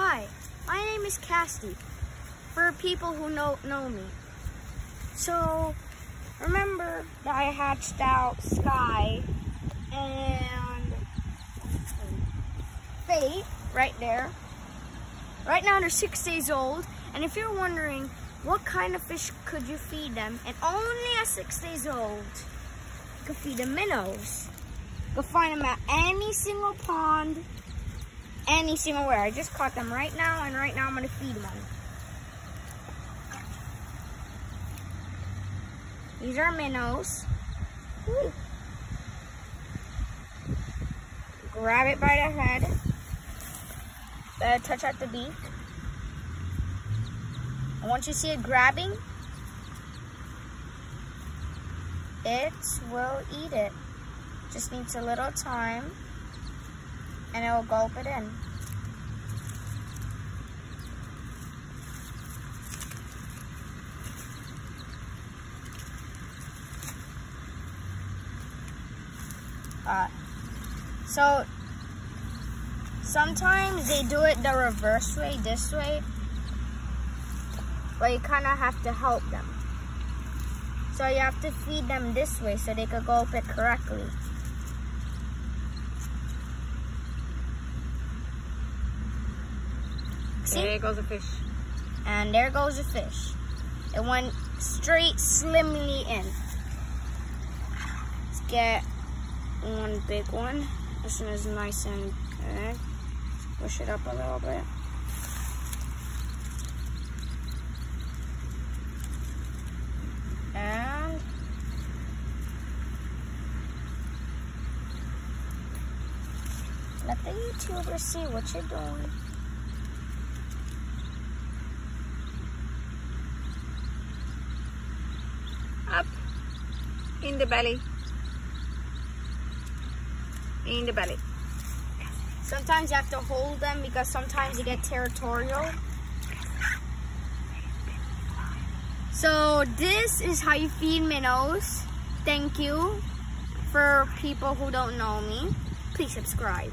Hi, my name is Cassidy. For people who know know me. So remember that I hatched out Sky and Fate right there. Right now they're six days old. And if you're wondering what kind of fish could you feed them, and only at six days old, you could feed them minnows. You find them at any single pond, any single where. I just caught them right now, and right now I'm gonna feed them. These are minnows. Woo. Grab it by the head. Touch at the beak. And once you see it grabbing, it will eat it. Just needs a little time and it will gulp it in. Uh, so sometimes they do it the reverse way, this way, but you kind of have to help them. So you have to feed them this way so they could go up it correctly. See? There goes a fish. And there goes a fish. It went straight slimly in. Let's get one big one. This one is nice and good. Push it up a little bit. And let the YouTuber see what you're doing. Up in the belly. In the belly. Sometimes you have to hold them because sometimes they get territorial. So this is how you feed minnows. Thank you. For people who don't know me, please subscribe.